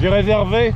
J'ai réservé.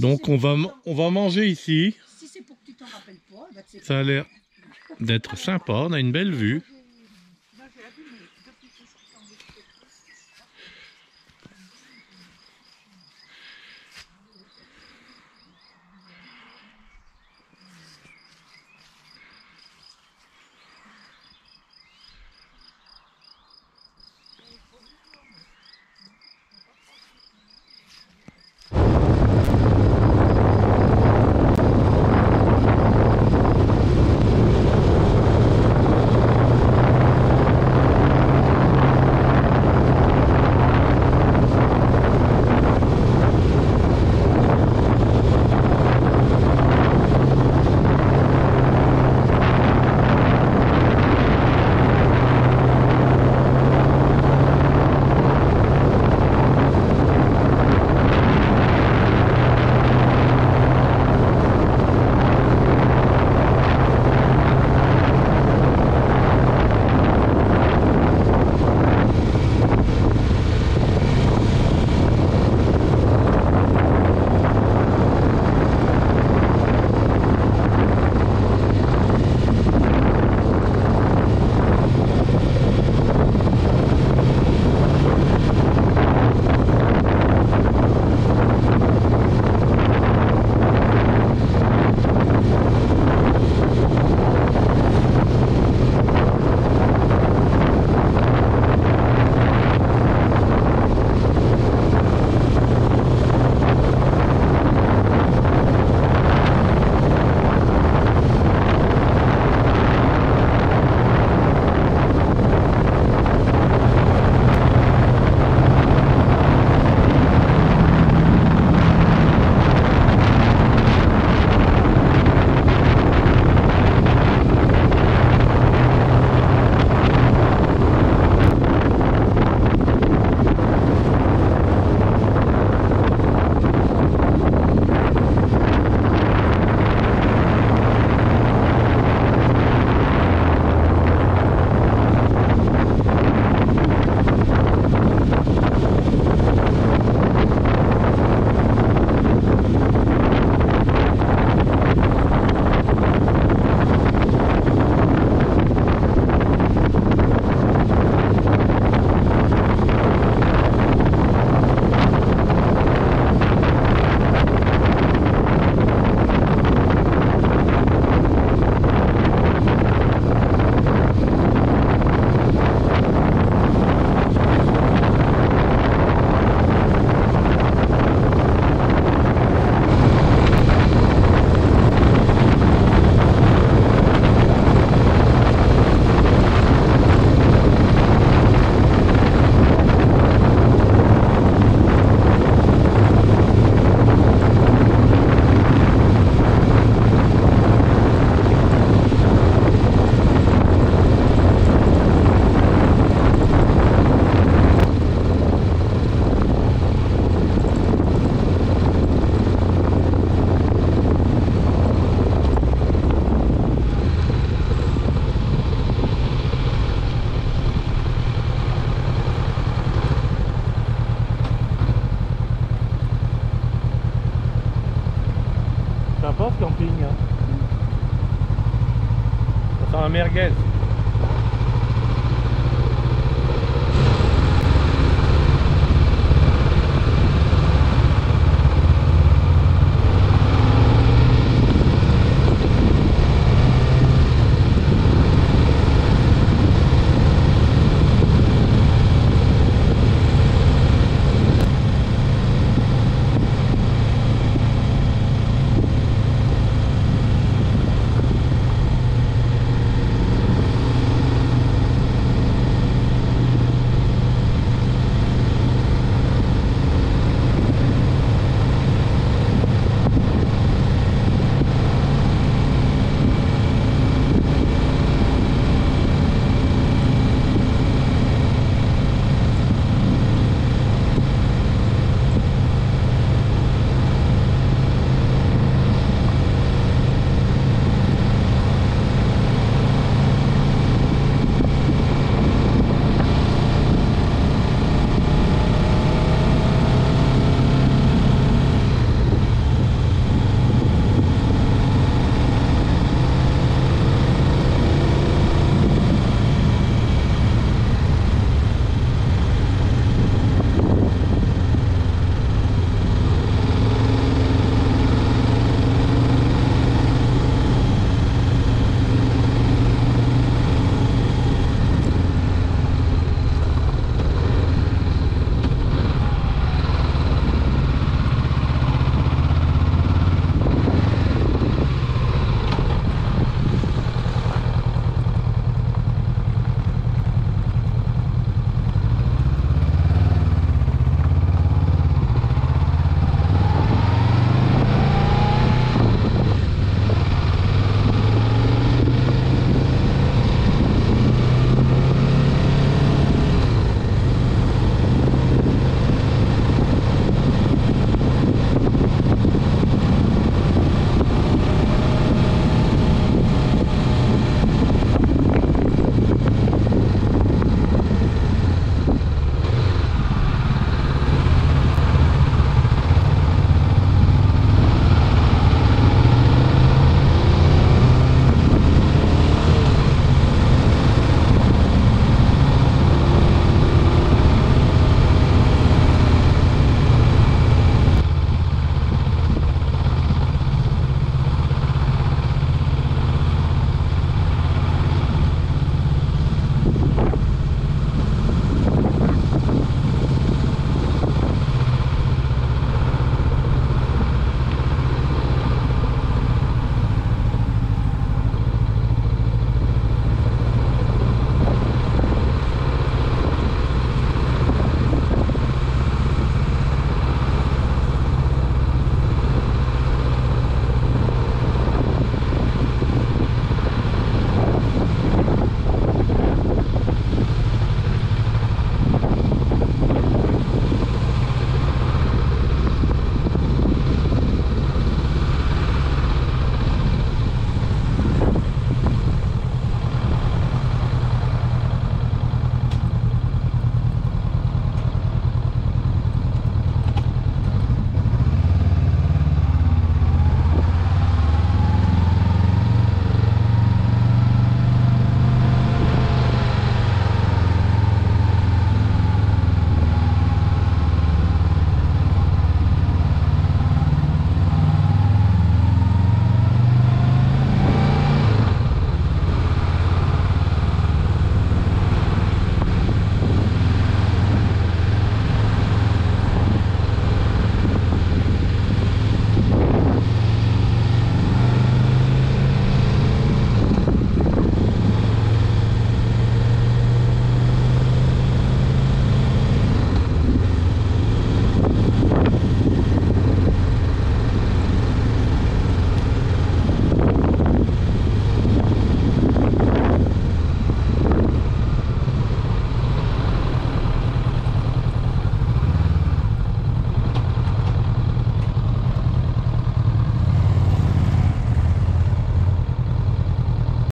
Donc c'est on va, on va manger ici. t'en- Si c'est pour que tu t'en rappelles pas, c'est Ça a l'air d'être sympa, on a une belle vue.